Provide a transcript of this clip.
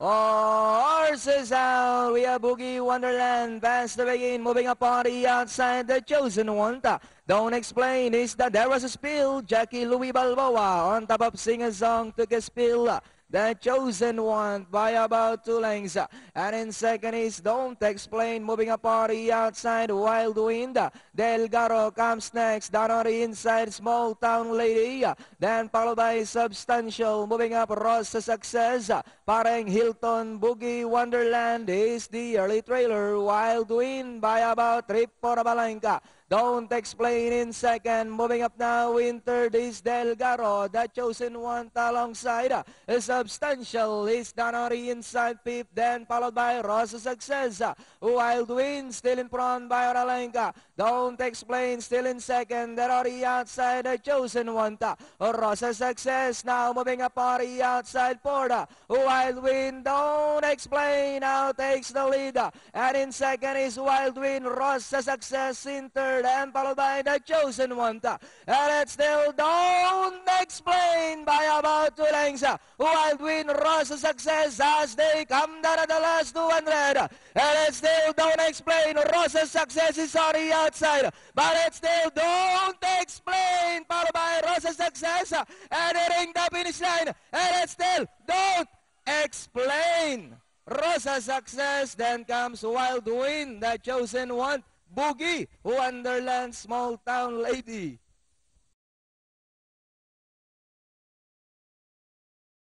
Oh horses out. We are Boogie Wonderland. Pass the begin. Moving on the outside. The chosen one. Don't explain. Is that there was a spill. Jackie Louis Balboa on top of sing a song. Took a spill. The chosen one by about two lengths. And in second is Don't Explain. Moving on the outside. Wild Wind. Delgaro comes next. Down on the inside. Small Town Lady. Then followed by Substantial. Moving up Rosa Success. Parang Hilton Boogie Wonderland is the early trailer. Wild Wind by about three for a Balanca. Don't explain in second. Moving up now in third is Delgaro. The chosen one alongside. A substantial is Danori inside fifth. Then followed by Rosa Success. Wild Wind still in front by Oralenka. Don't explain still in second. Danori outside. The chosen one. Rosa Success now moving up the outside for the Wild Wind. Don't explain now takes the lead. And in second is Wild Wind. Rosa Success in third and followed by the chosen one. And it's still don't explain by about two lengths. Wild Wind Rosa Success as they come down at the last 200. And it's still don't explain. Rosa Success is on the outside. But it's still don't explain followed by Rosa Success. And hitting the finish line. And it's still don't explain. Rosa Success, then comes Wild Wind, the chosen one. Boogie, Wonderland Small Town Lady.